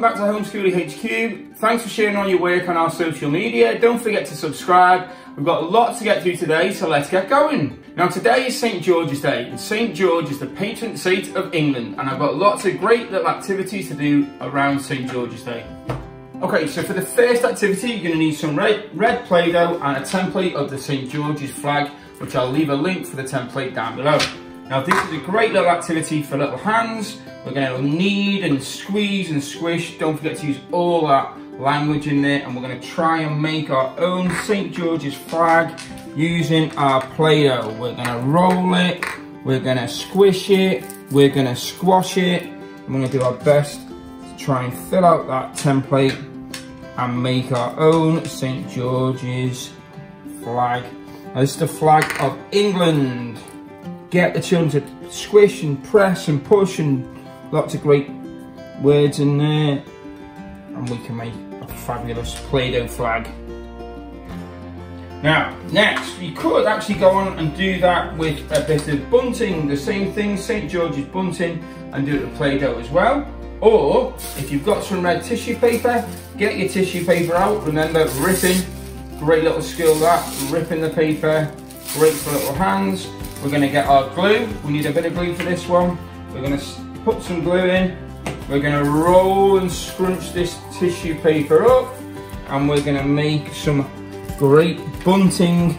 welcome back to HomeSchoolie HQ. Thanks for sharing all your work on our social media. Don't forget to subscribe. We've got a lot to get through today, so let's get going. Now today is St George's Day, and St George is the patron saint of England, and I've got lots of great little activities to do around St George's Day. Okay, so for the first activity, you're gonna need some red, red Play-Doh and a template of the St George's flag, which I'll leave a link for the template down below. Now this is a great little activity for little hands. We're going to knead and squeeze and squish. Don't forget to use all that language in there and we're going to try and make our own St. George's flag using our Play-Doh. We're going to roll it, we're going to squish it, we're going to squash it. I'm going to do our best to try and fill out that template and make our own St. George's flag. Now, this is the flag of England get the children to squish and press and push and lots of great words in there and we can make a fabulous Play-Doh flag. Now, next, you could actually go on and do that with a bit of bunting, the same thing, St. George's bunting, and do it with Play-Doh as well. Or, if you've got some red tissue paper, get your tissue paper out. Remember, ripping, great little skill that, ripping the paper, great for little hands. We're gonna get our glue. We need a bit of glue for this one. We're gonna put some glue in. We're gonna roll and scrunch this tissue paper up and we're gonna make some great bunting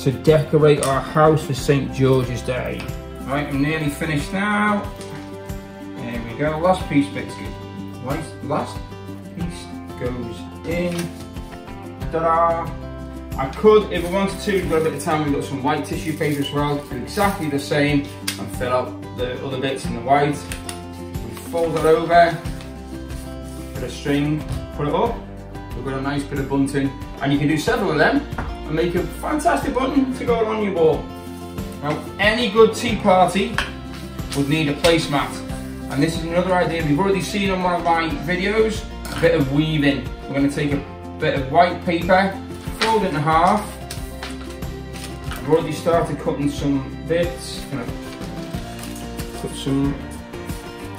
to decorate our house for St. George's Day. Right, I'm nearly finished now. There we go, last piece good. Last piece goes in. Ta-da! I could, if I wanted to, we've got a bit of time, we've got some white tissue paper as well, do exactly the same and fill out the other bits in the white. We fold it over, put a string, put it up, we've got a nice bit of bunting, and you can do several of them and make a fantastic button to go on your wall. Now, any good tea party would need a placemat, and this is another idea we've already seen on one of my videos, a bit of weaving. We're going to take a bit of white paper, fold it in half. I've already started cutting some bits. Gonna put some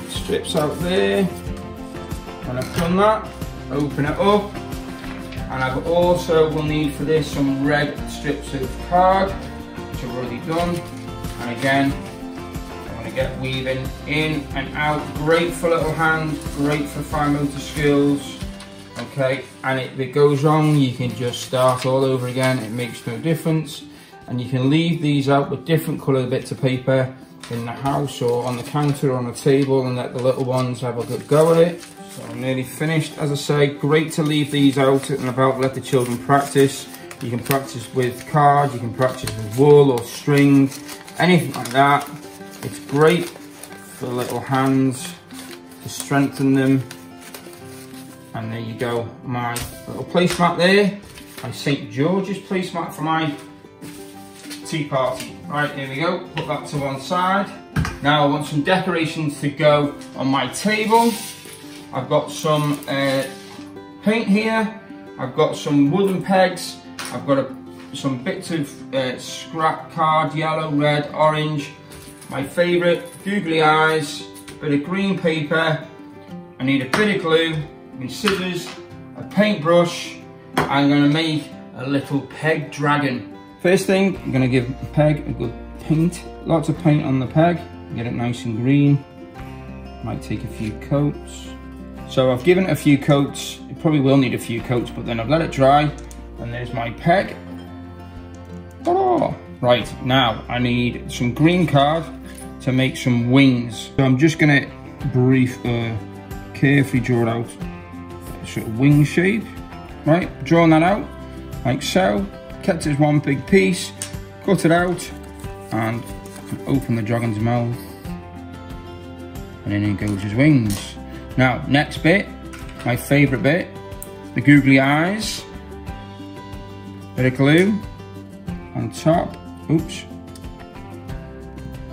strips out there. When I've done that, open it up. And I've also will need for this some red strips of card, which I've already done. And again, I want to get weaving in and out. Great for little hands, great for fine motor skills okay and if it goes wrong you can just start all over again. It makes no difference. And you can leave these out with different coloured bits of paper in the house or on the counter or on the table and let the little ones have a good go at it. So I'm nearly finished. As I say great to leave these out and about let the children practice. You can practice with card you can practice with wool or string anything like that. It's great for little hands to strengthen them and there you go, my little placemat there. My St. George's placemat for my tea party. Right, here we go, put that to one side. Now I want some decorations to go on my table. I've got some uh, paint here. I've got some wooden pegs. I've got a, some bits of uh, scrap card, yellow, red, orange. My favourite, googly eyes, bit of green paper. I need a bit of glue my scissors, a paintbrush, I'm to make a little peg dragon. First thing, I'm to give the peg a good paint. Lots of paint on the peg, get it nice and green. Might take a few coats. So I've given it a few coats. It probably will need a few coats, but then I've let it dry. And there's my peg. Right, now I need some green card to make some wings. So I'm just gonna brief, uh, carefully draw it out sort of wing shape, right? Drawing that out like so, kept it as one big piece, cut it out and open the dragon's mouth and then it goes his wings. Now, next bit, my favourite bit, the googly eyes, bit of glue on top, oops.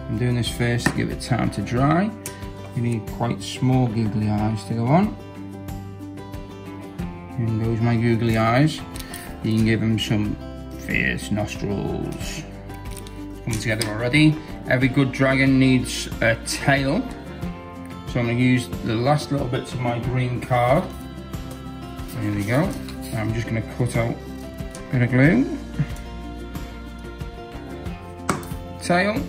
I'm doing this first to give it time to dry. You need quite small googly eyes to go on. And goes my googly eyes. You can give him some fierce nostrils. Come together already. Every good dragon needs a tail. So I'm going to use the last little bits of my green card. There we go. I'm just going to cut out a bit of glue. Tail.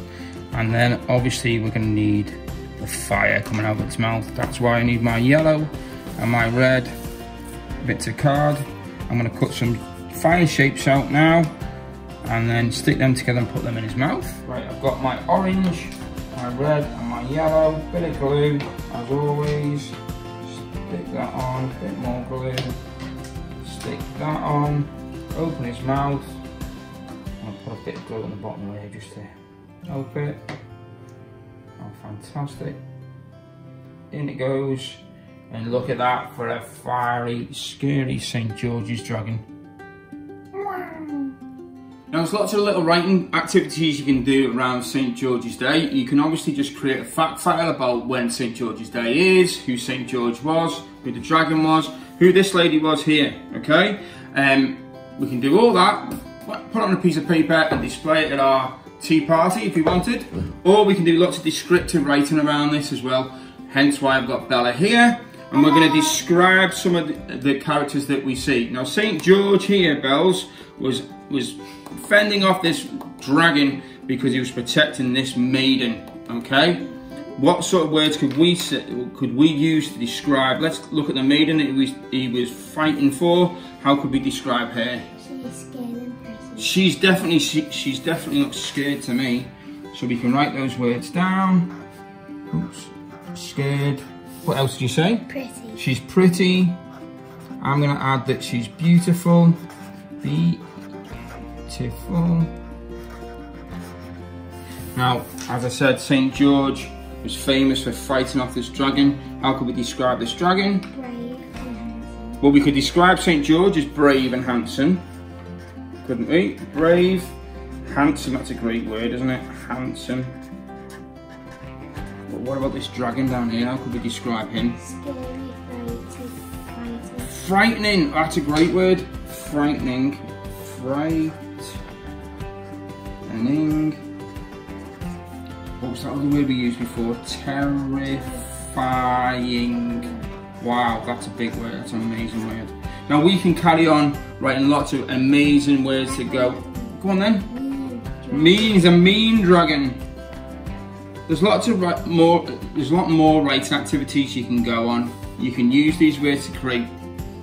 And then obviously we're going to need the fire coming out of its mouth. That's why I need my yellow and my red bits of card. I'm going to cut some fire shapes out now and then stick them together and put them in his mouth. Right, I've got my orange, my red and my yellow, bit of glue as always. Stick that on, bit more glue. Stick that on, open his mouth. I'll put a bit of glue on the bottom there just to open it. Oh, fantastic. In it goes. And look at that for a fiery, scary St. George's dragon. Now there's lots of little writing activities you can do around St George's Day. You can obviously just create a fact file about when St George's Day is, who St George was, who the dragon was, who this lady was here, okay? Um, we can do all that, put it on a piece of paper and display it at our tea party if we wanted. Or we can do lots of descriptive writing around this as well. Hence why I've got Bella here. And we're going to describe some of the, characters that we see. Now St George here, Bells, was was fending off this dragon because he was protecting this maiden. Okay, what sort of words could we could we use to describe? Let's look at the maiden that he was, he was fighting for. How could we describe her? She's scared She's definitely she, she's definitely not scared to me. So we can write those words down. Oops, scared. What else did you say? Pretty. She's pretty. I'm gonna add that she's beautiful. Beautiful. Now, as I said, St. George was famous for fighting off this dragon. How could we describe this dragon? Brave and handsome. Well, we could describe St. George as brave and handsome, couldn't we? Brave, handsome, that's a great word, isn't it? Handsome. But what about this dragon down here? How could we describe him? Scary, frightened. Frightening, that's a great word. Frightening. Frightening. What was that other word we used before? Terrifying. Wow, that's a big word. That's an amazing word. Now we can carry on writing lots of amazing words to go. Go on then. Mean. Mean is a mean dragon. There's lots of more. There's a lot more writing activities you can go on. You can use these words to create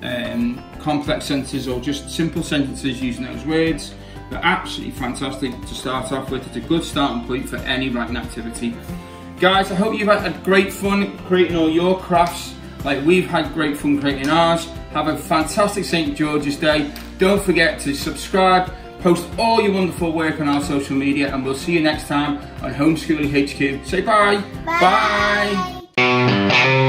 um, complex sentences or just simple sentences using those words. They're absolutely fantastic to start off with. It's a good starting point for any writing activity. Guys, I hope you've had great fun creating all your crafts like we've had great fun creating ours. Have a fantastic St. George's Day. Don't forget to subscribe, post all your wonderful work on our social media, and we'll see you next time on HomeSchoolie HQ. Say bye. Bye. bye.